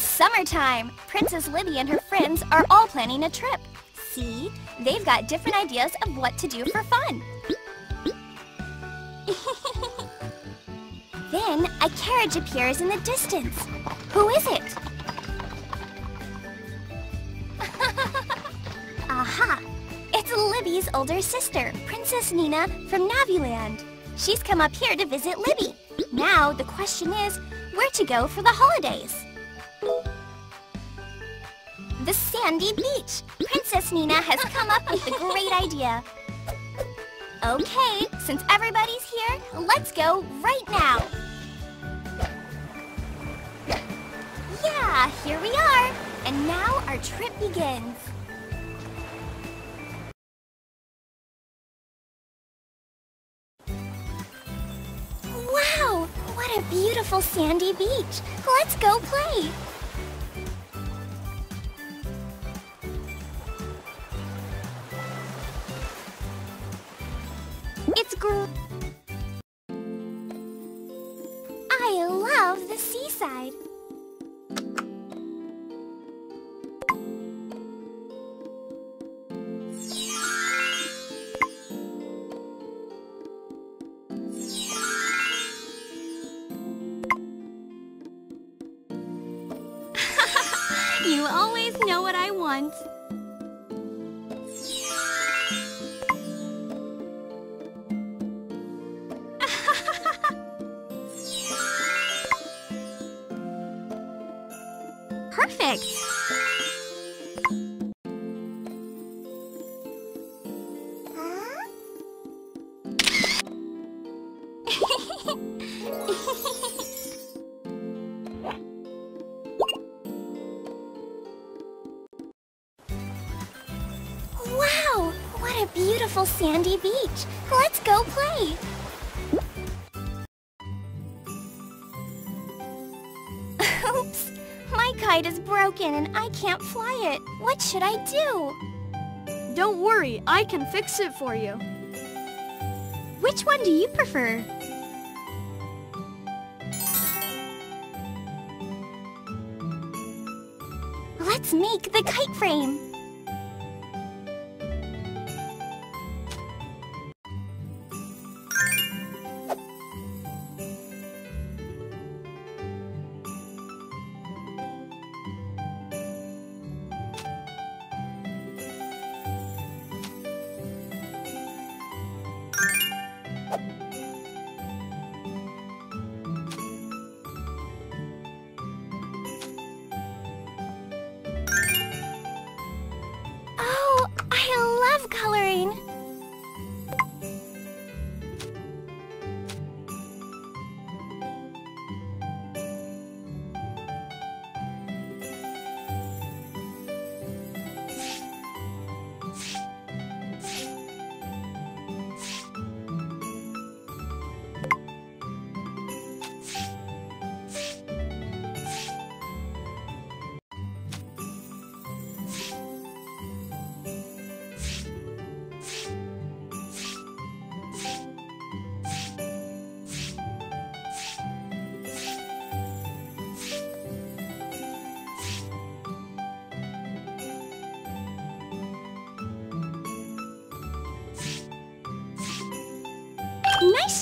Summertime! Princess Libby and her friends are all planning a trip. See? They've got different ideas of what to do for fun. then, a carriage appears in the distance. Who is it? Aha! It's Libby's older sister, Princess Nina from Naviland. She's come up here to visit Libby. Now, the question is, where to go for the holidays? The sandy beach. Princess Nina has come up with a great idea. Okay, since everybody's here, let's go right now. Yeah, here we are. And now our trip begins. Wow, what a beautiful sandy beach. Let's go play. It's gr... I love the seaside. Perfect! wow! What a beautiful sandy beach! Let's go play! Can't fly it. What should I do? Don't worry, I can fix it for you. Which one do you prefer? Let's make the kite frame.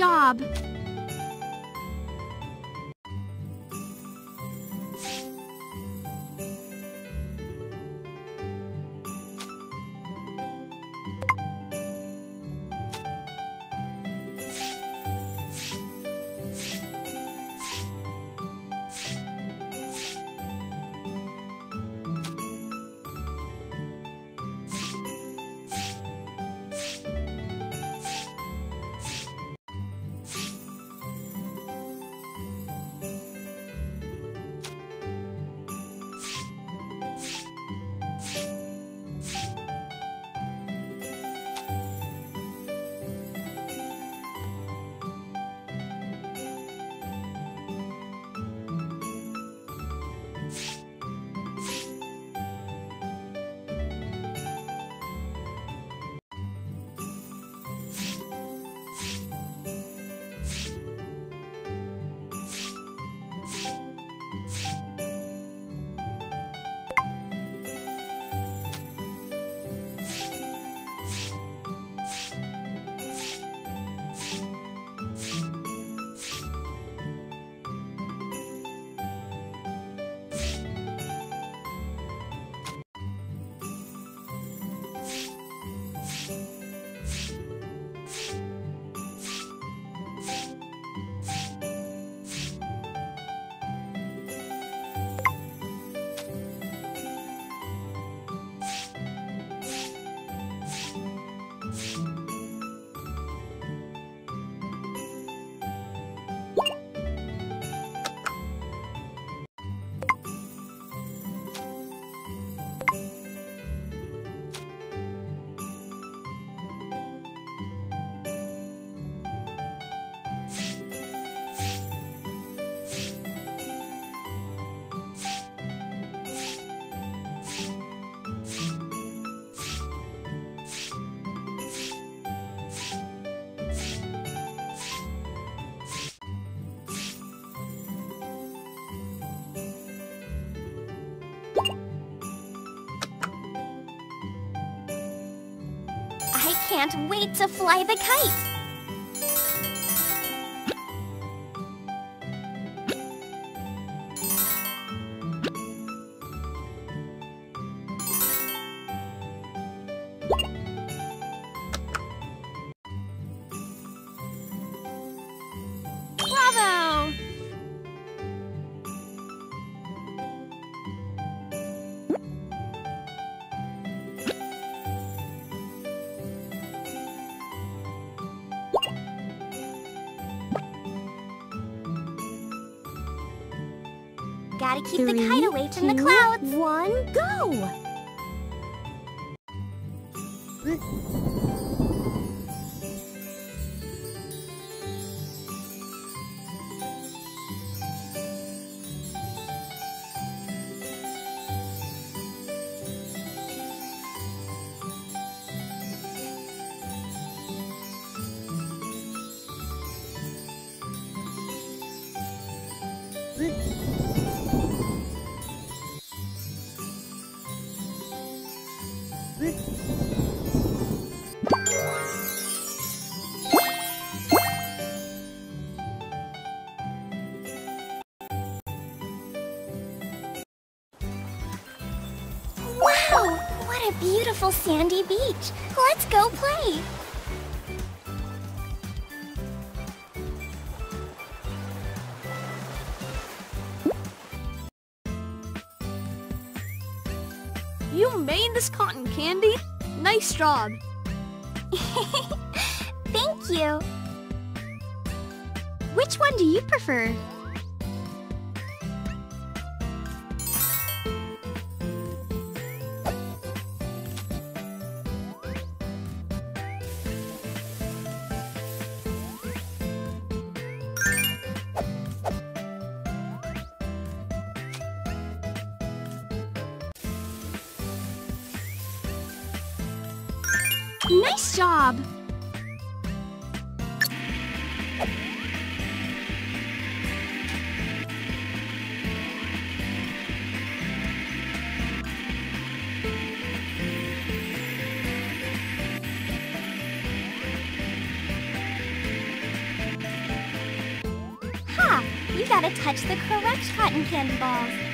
Job! Can't wait to fly the kite. Gotta keep the kite away from the clouds. One, go! Sandy beach. Let's go play. You made this cotton candy? Nice job. Thank you. Which one do you prefer? Gotta touch the correct cotton candy balls.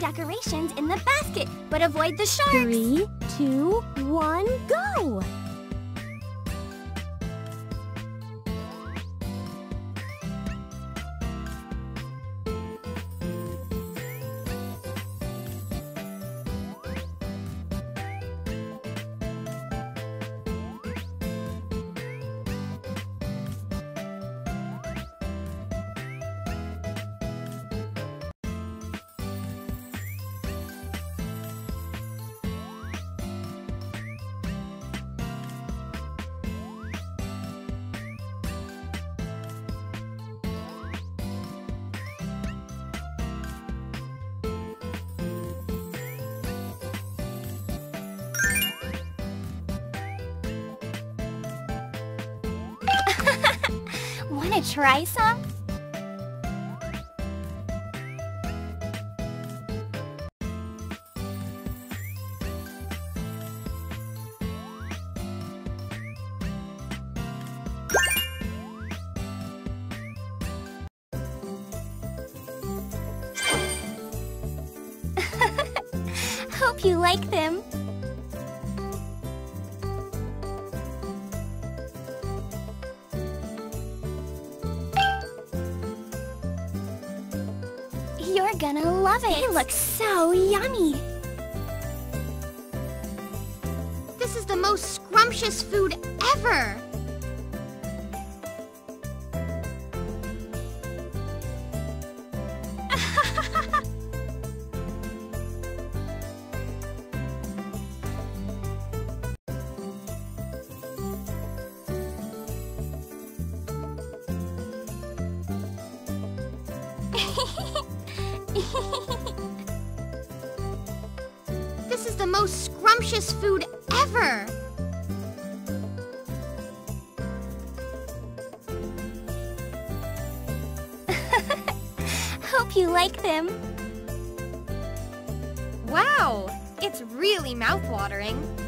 Decorations in the basket, but avoid the sharks. Three, two, one, go! Try some? Hope you like them. Love it. They look so yummy. This is the most scrumptious food ever! This is the most scrumptious food ever! Hope you like them. Wow! It's really mouth-watering.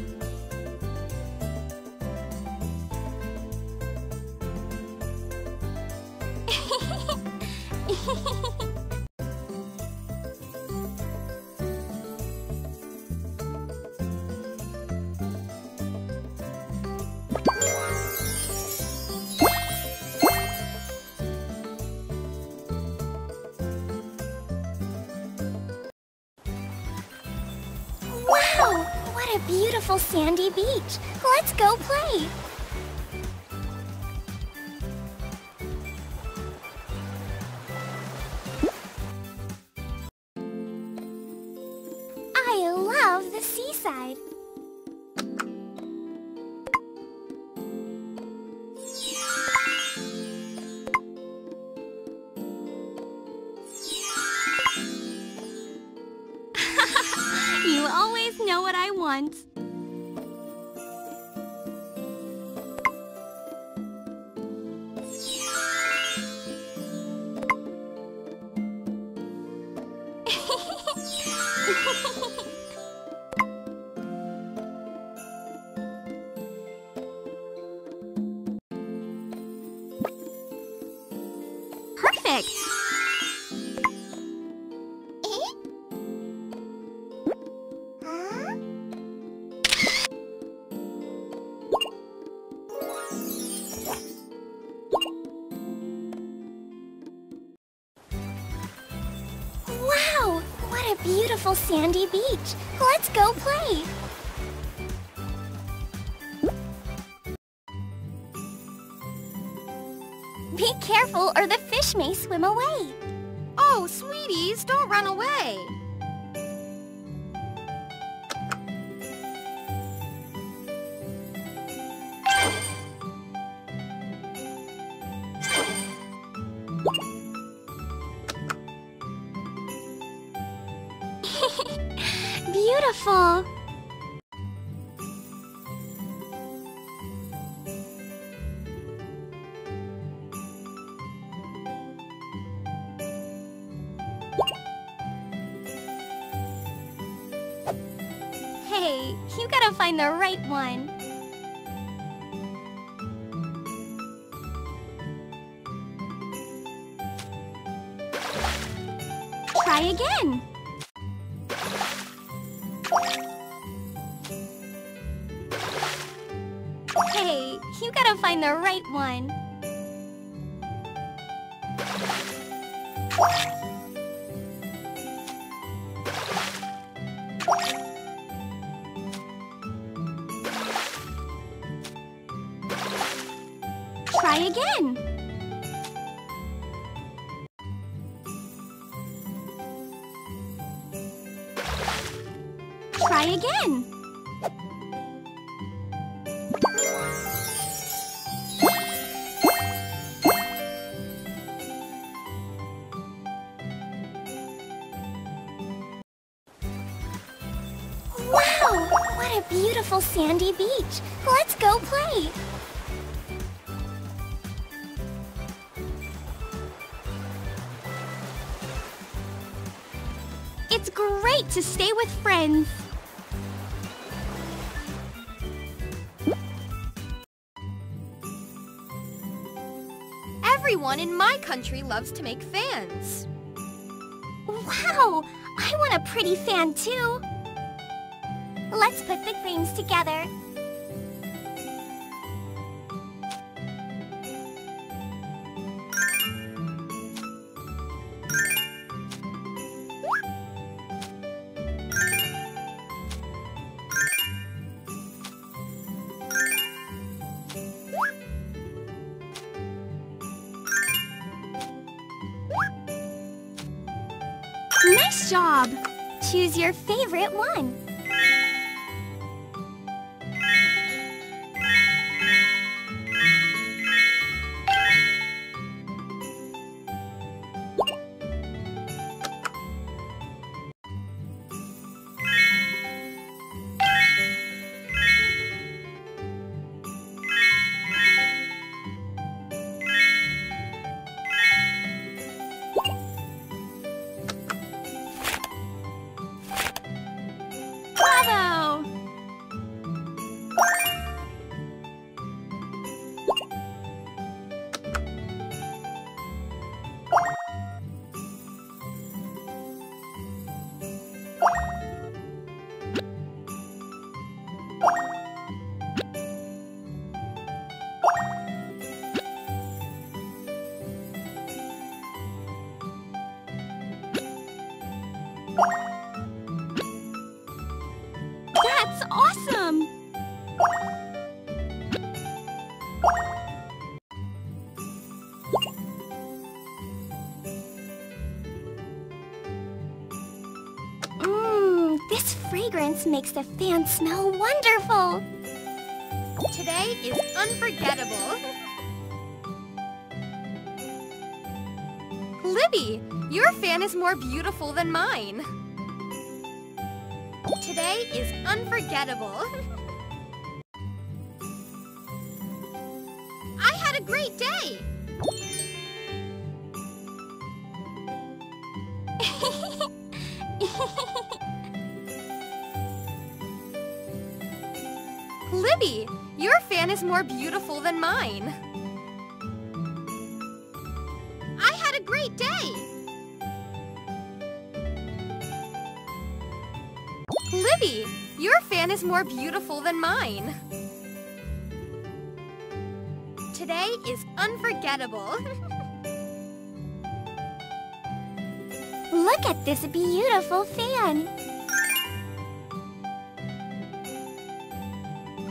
Let's go play. I love the seaside. You always know what I want. Beautiful sandy beach. Let's go play. Be careful or the fish may swim away. Oh, sweeties, don't run away! You gotta find the right one. Try again. Hey, you gotta find the right one. Try again. Wow! What a beautiful sandy beach. Let's go play. It's great to stay with friends. Everyone in my country loves to make fans. Wow! I want a pretty fan too. Let's put the frames together. Job! Choose your favorite one. Fragrance makes the fan smell wonderful. Today is unforgettable. Libby, your fan is more beautiful than mine. Today is unforgettable. more beautiful than mine. I had a great day. Libby, your fan is more beautiful than mine. Today is unforgettable. Look at this beautiful fan.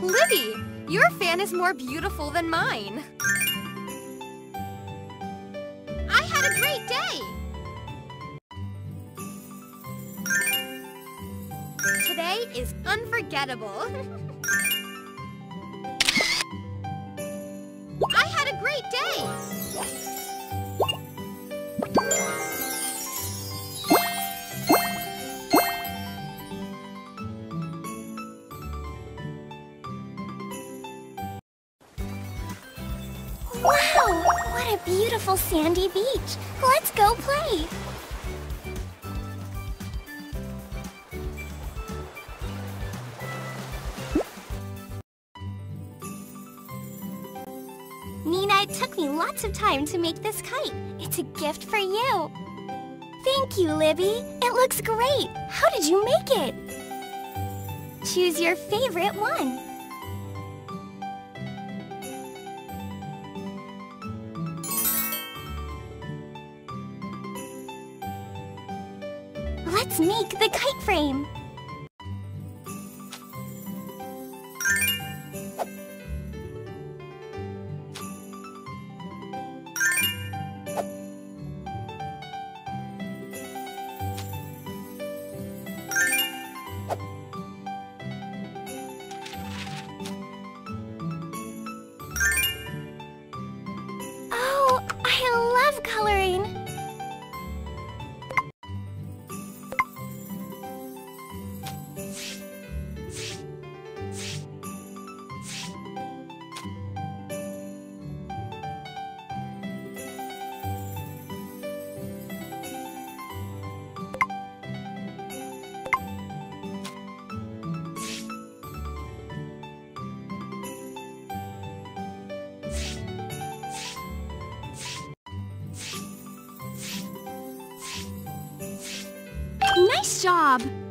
Libby, your fan is more beautiful than mine. I had a great day. Today is unforgettable. sandy beach. Let's go play. Nina, it took me lots of time to make this kite. It's a gift for you. Thank you, Libby. It looks great. How did you make it? Choose your favorite one. Let's job!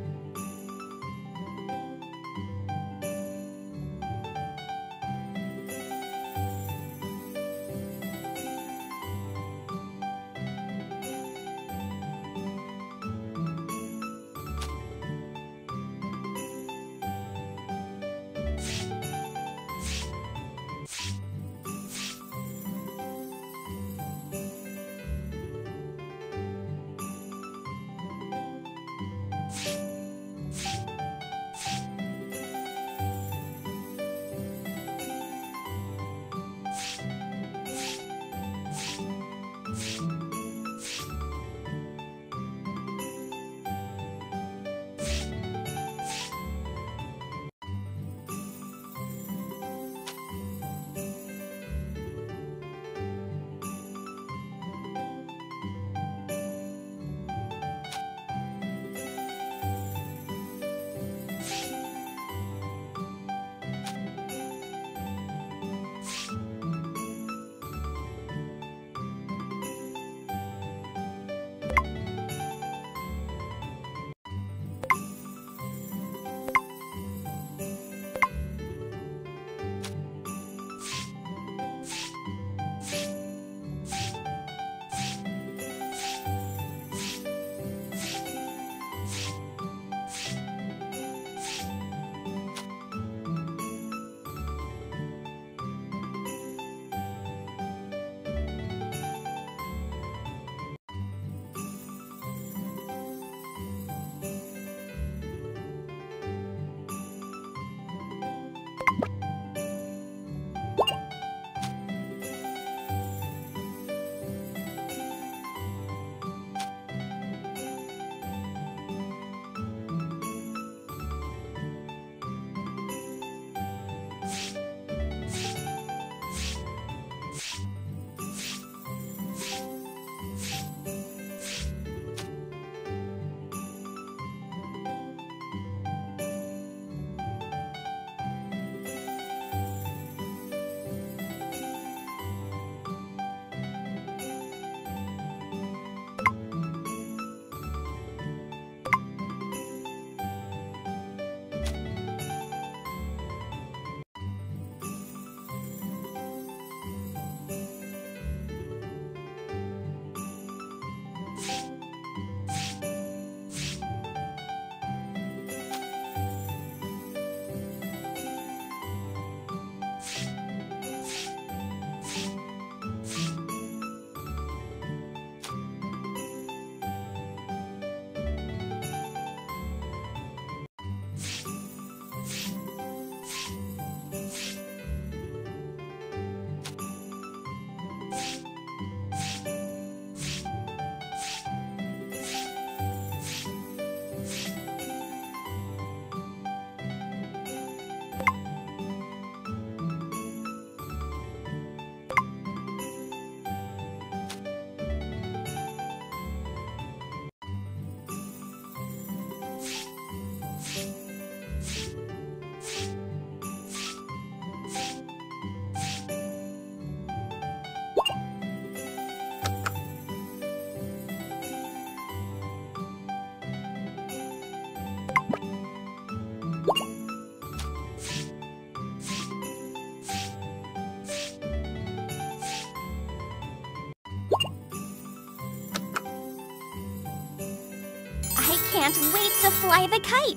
Can't wait to fly the kite.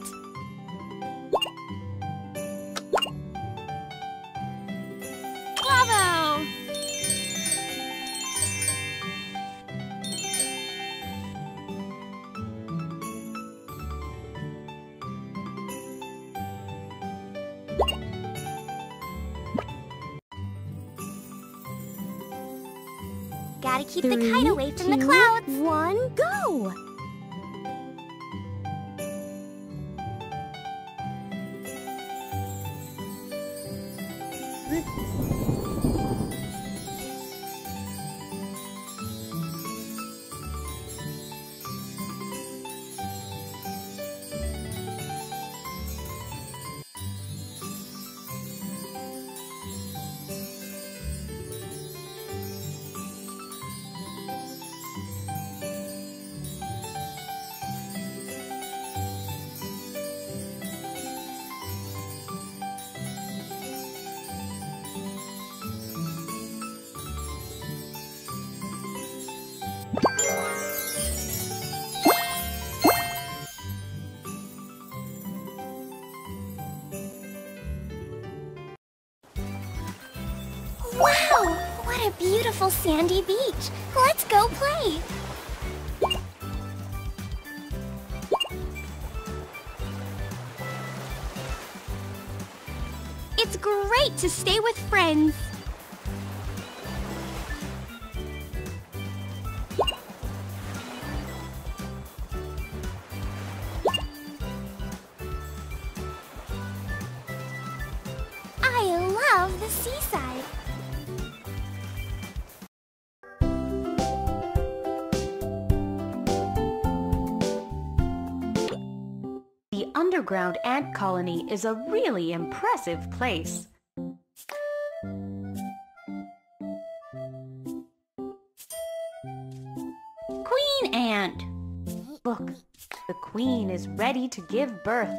Bravo! Gotta keep Three, the kite away from the two, clouds. Beautiful sandy beach. Let's go play. It's great to stay with friends. Underground ant colony is a really impressive place. Queen ant! Look, the queen is ready to give birth.